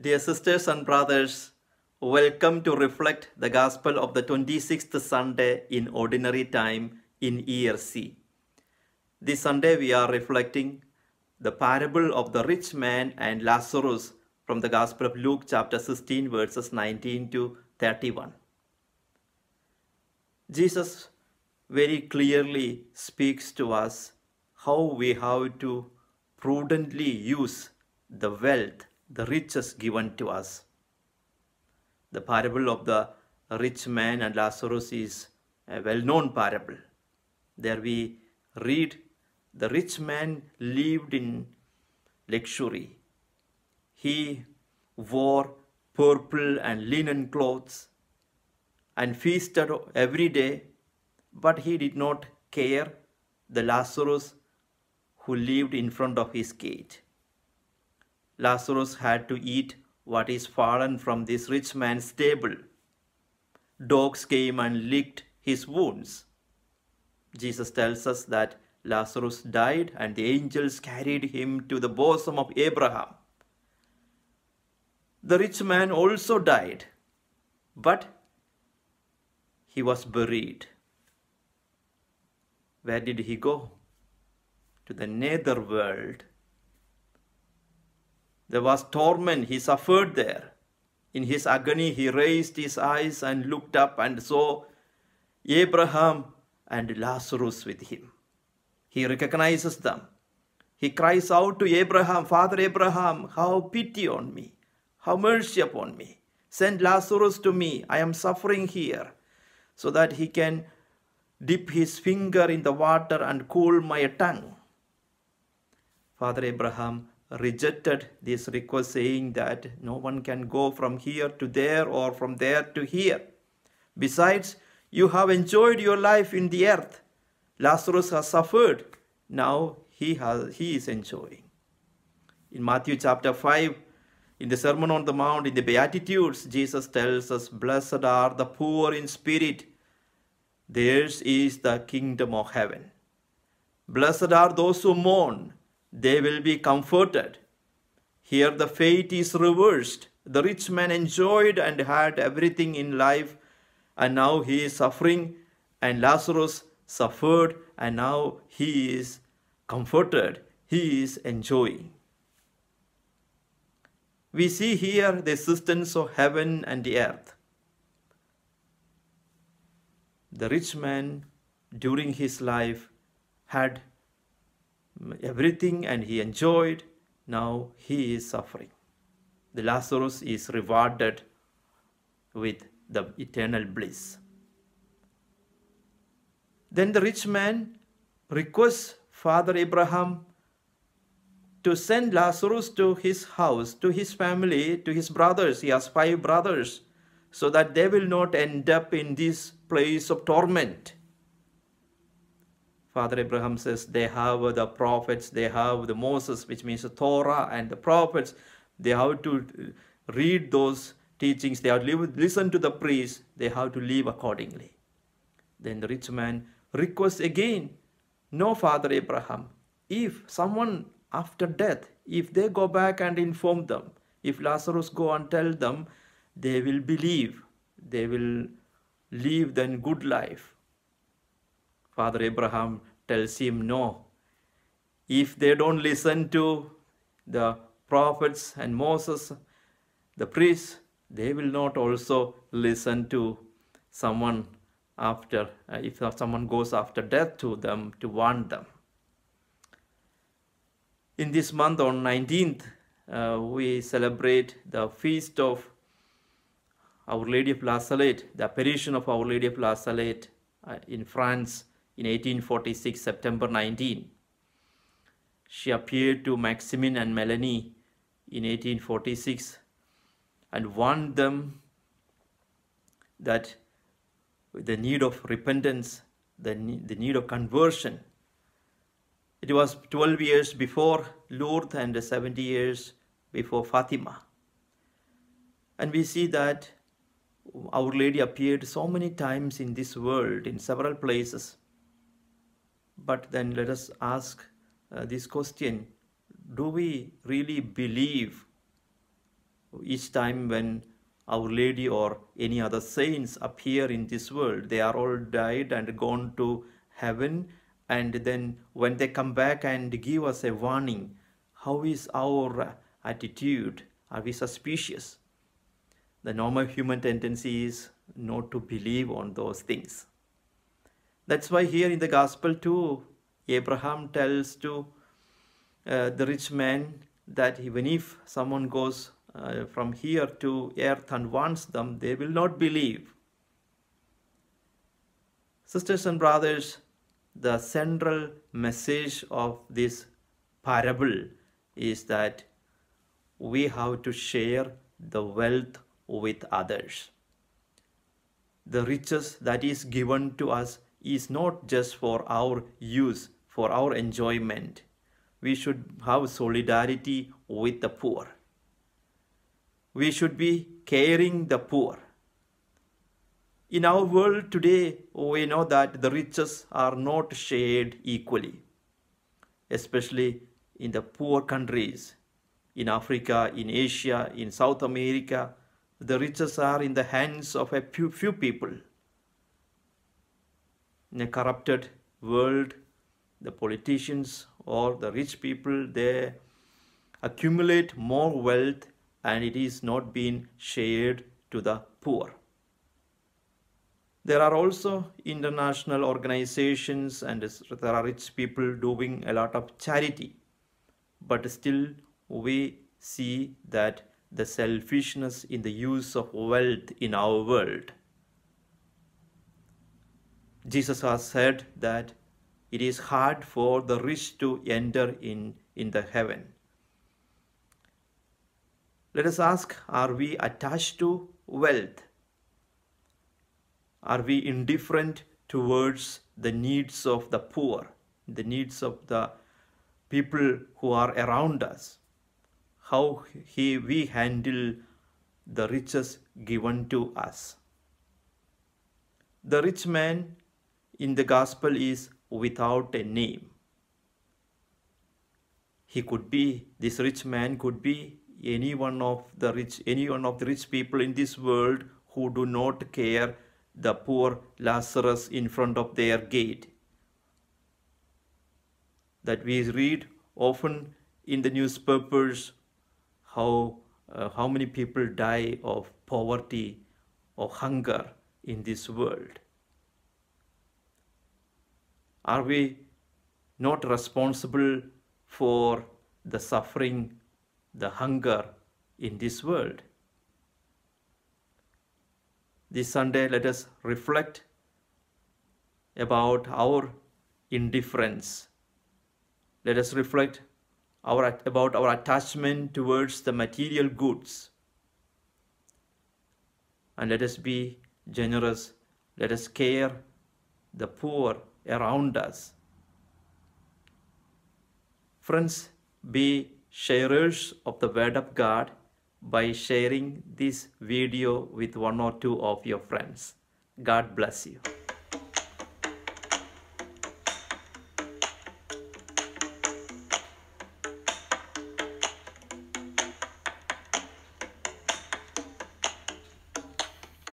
Dear sisters and brothers, welcome to reflect the gospel of the 26th Sunday in ordinary time in year C. This Sunday we are reflecting the parable of the rich man and Lazarus from the gospel of Luke chapter 16 verses 19 to 31. Jesus very clearly speaks to us how we have to prudently use the wealth, the riches given to us. The parable of the rich man and Lazarus is a well known parable. There we read the rich man lived in luxury. He wore purple and linen clothes and feasted every day, but he did not care the Lazarus who lived in front of his gate. Lazarus had to eat what is fallen from this rich man's table. Dogs came and licked his wounds. Jesus tells us that Lazarus died and the angels carried him to the bosom of Abraham. The rich man also died, but he was buried. Where did he go? To the nether world. There was torment, he suffered there. In his agony, he raised his eyes and looked up and saw Abraham and Lazarus with him. He recognizes them. He cries out to Abraham, Father Abraham, have pity on me, have mercy upon me. Send Lazarus to me. I am suffering here, so that he can dip his finger in the water and cool my tongue. Father Abraham rejected this request, saying that no one can go from here to there or from there to here. Besides, you have enjoyed your life in the earth. Lazarus has suffered. Now he, has, he is enjoying. In Matthew chapter 5, in the Sermon on the Mount, in the Beatitudes, Jesus tells us, Blessed are the poor in spirit, theirs is the kingdom of heaven. Blessed are those who mourn, they will be comforted. Here the fate is reversed. The rich man enjoyed and had everything in life, and now he is suffering, and Lazarus suffered, and now he is comforted. He is enjoying. We see here the existence of heaven and the earth. The rich man during his life had everything and he enjoyed. Now he is suffering. The Lazarus is rewarded with the eternal bliss. Then the rich man requests Father Abraham to send Lazarus to his house, to his family, to his brothers. He has five brothers, so that they will not end up in this place of torment. Father Abraham says they have the prophets, they have the Moses, which means the Torah and the prophets. They have to uh, read those teachings, they have to listen to the priest, they have to live accordingly. Then the rich man requests again, No, Father Abraham, if someone after death, if they go back and inform them, if Lazarus go and tell them, they will believe, they will live then good life. Father Abraham tells him no. If they don't listen to the prophets and Moses, the priests, they will not also listen to someone after, uh, if someone goes after death to them to warn them. In this month on 19th, uh, we celebrate the feast of Our Lady of La Salette, the apparition of Our Lady of La Salette uh, in France in 1846, September 19. She appeared to Maximin and Melanie in 1846 and warned them that the need of repentance, the the need of conversion. It was 12 years before Lourdes and 70 years before Fatima. And we see that Our Lady appeared so many times in this world, in several places. But then let us ask uh, this question Do we really believe each time when Our Lady or any other saints appear in this world, they are all died and gone to heaven. And then when they come back and give us a warning, how is our attitude? Are we suspicious? The normal human tendency is not to believe on those things. That's why here in the gospel too, Abraham tells to uh, the rich man that even if someone goes uh, from here to earth and wants them, they will not believe. Sisters and brothers, the central message of this parable is that we have to share the wealth with others. The riches that is given to us is not just for our use, for our enjoyment. We should have solidarity with the poor. We should be caring the poor. In our world today, we know that the riches are not shared equally, especially in the poor countries, in Africa, in Asia, in South America. The riches are in the hands of a few, few people. In a corrupted world, the politicians or the rich people, they accumulate more wealth and it is not being shared to the poor. There are also international organizations and there are rich people doing a lot of charity. But still we see that the selfishness in the use of wealth in our world. Jesus has said that it is hard for the rich to enter in, in the heaven. Let us ask, are we attached to wealth? Are we indifferent towards the needs of the poor, the needs of the people who are around us? How he, we handle the riches given to us? The rich man in the gospel is without a name. He could be, this rich man could be any one of the rich, any one of the rich people in this world who do not care the poor Lazarus in front of their gate. That we read often in the newspapers how, uh, how many people die of poverty or hunger in this world. Are we not responsible for the suffering, the hunger in this world? This Sunday, let us reflect about our indifference. Let us reflect our, about our attachment towards the material goods. And let us be generous. Let us care the poor around us. Friends, be sharers of the Word of God by sharing this video with one or two of your friends. God bless you.